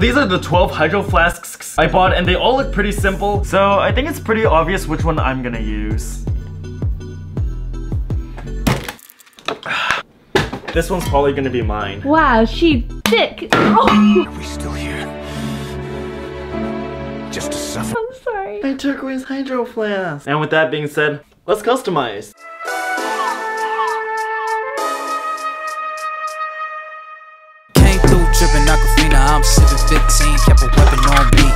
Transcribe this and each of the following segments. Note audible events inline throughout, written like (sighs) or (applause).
These are the 12 hydro flasks I bought and they all look pretty simple. So I think it's pretty obvious which one I'm gonna use. (sighs) This one's probably gonna be mine. Wow, she thick. Oh, Are we still here? Just to suffer. I'm sorry. My turquoise hydro flask. And with that being said, let's customize. Came through dripping Aquafina, I'm sipping 15, kept a weapon on me.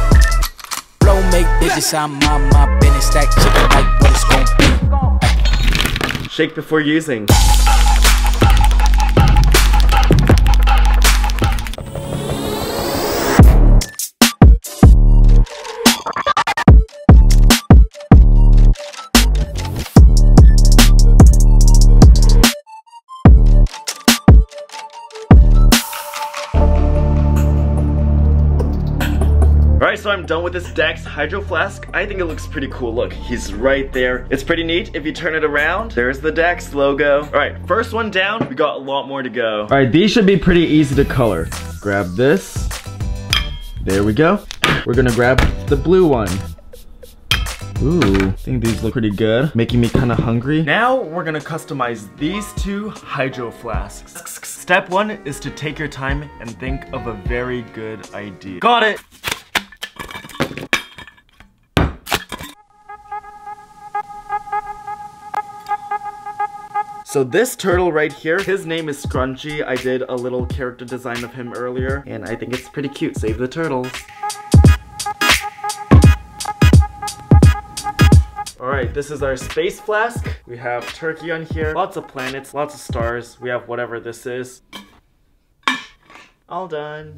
Blow make digits, I'm on my business, stack chicken like what it's gon' be. Shake before using. Alright, so I'm done with this Dax Hydro Flask. I think it looks pretty cool. Look, he's right there. It's pretty neat. If you turn it around, there's the Dax logo. Alright, first one down. We got a lot more to go. Alright, these should be pretty easy to color. Grab this. There we go. We're gonna grab the blue one. Ooh, I think these look pretty good. Making me kind of hungry. Now we're gonna customize these two hydro flasks. Step one is to take your time and think of a very good idea. Got it! So this turtle right here, his name is Scrunchy. I did a little character design of him earlier, and I think it's pretty cute. Save the turtles. Alright, this is our space flask. We have turkey on here, lots of planets, lots of stars. We have whatever this is. All done.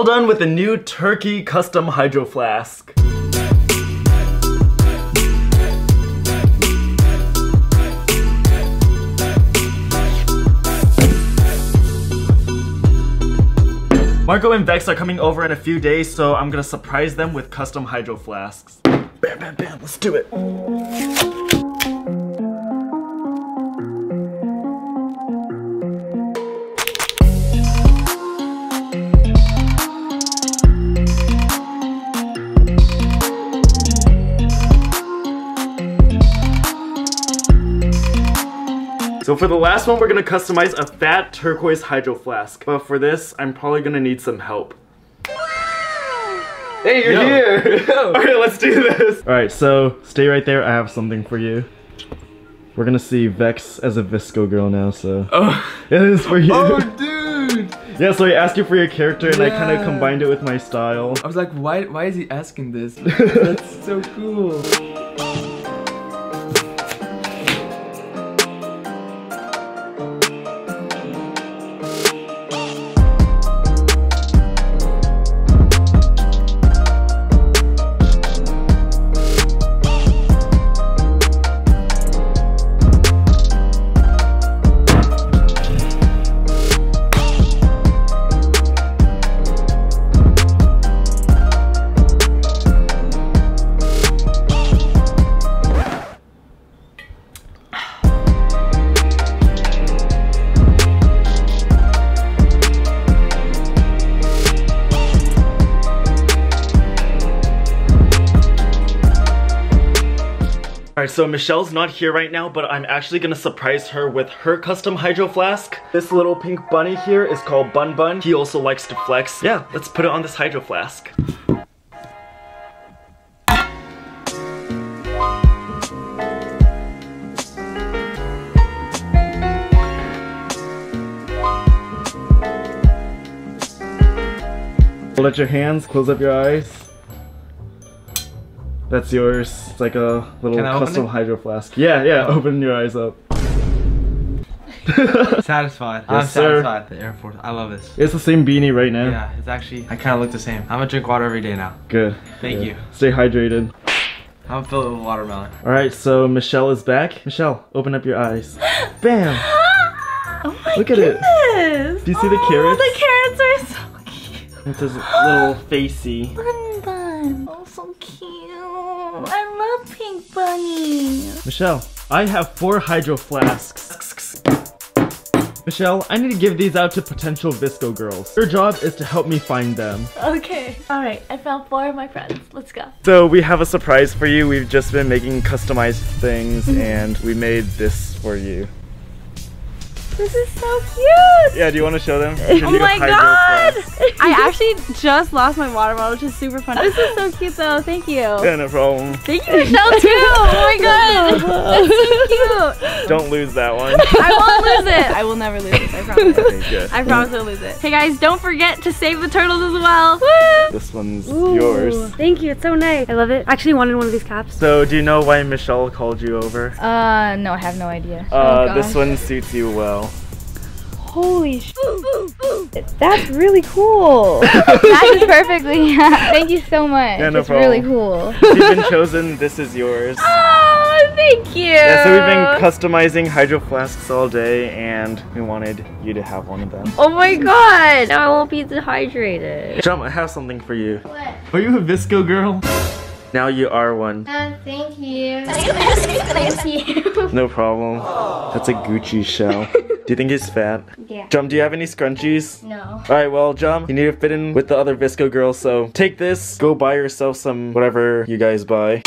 All done with the new turkey custom hydro flask. Marko and Vexx are coming over in a few days, so I'm gonna surprise them with custom hydro flasks. Bam, bam, bam, let's do it. So for the last one, we're gonna customize a fat turquoise hydro flask. But for this, I'm probably gonna need some help. Hey, you're Yo. here! (laughs) All right, let's do this. All right, so stay right there. I have something for you. We're gonna see Vexx as a VSCO girl now, so. Oh, (laughs) It is for you. oh dude! Yeah, so I asked you for your character and I kind of combined it with my style. I was like, why, why is he asking this? (laughs) That's so cool. Alright, so Michelle's not here right now, but I'm actually gonna surprise her with her custom hydro flask. This little pink bunny here is called Bun Bun. He also likes to flex. Yeah, let's put it on this hydro flask. Out your hands, close up your eyes. That's yours. It's like a little Can I open custom it? hydro flask. Yeah, yeah, (laughs) open your eyes up. (laughs) Satisfied. Yes, I'm sir. satisfied. The Air Force. I love this. It's the same beanie right now. Yeah, it's actually. I kind of look the same. I'm gonna drink water every day now. Good. Thank Good. you. Stay hydrated. I'm filled with watermelon. All right, so Michelle is back. Michelle, open up your eyes. (gasps) Bam. Oh my Look at it. goodness. Do you see the Oh, carrots? The carrots are so cute. It's this little (gasps) facey. Oh, bunny. Michelle, I have four hydro flasks. Michelle, I need to give these out to potential VSCO girls. Your job is to help me find them. Okay. All right. I found four of my friends. Let's go. So we have a surprise for you. We've just been making customized things (laughs) and we made this for you. This is so cute. Yeah, do you want to show them? (laughs) Oh my god! (laughs) I actually just lost my water bottle, which is super fun. This is so cute though. Thank you. Yeah, no problem. Thank you, (laughs) Michelle, too. Oh my god. That's so cute. Don't lose that one. I won't lose it. I will never lose it. I promise. Okay. I promise I'll lose it. Hey guys, don't forget to save the turtles as well. Woo! This one's yours. Thank you. It's so nice. I love it. I actually wanted one of these caps. So, do you know why Michelle called you over? Uh, no, I have no idea. Uh, this one suits you well. Holy sh! That's really cool. (laughs) Matches perfectly. Thank you so much. Yeah, no it's really cool. You've been chosen, this is yours. (laughs) Oh, thank you. Yeah, so we've been customizing hydro flasks all day, and we wanted you to have one of them. Oh my god. Now I won't be dehydrated. Jump, I have something for you. What? Are you a VSCO girl? Now you are one. Uh, thank you. (laughs) thank you. No problem. That's a Gucci shell. Do you think he's fat? Yeah. Jum, do you have any scrunchies? No. Alright, well, Jum, you need to fit in with the other VSCO girls, so take this, go buy yourself some whatever you guys buy.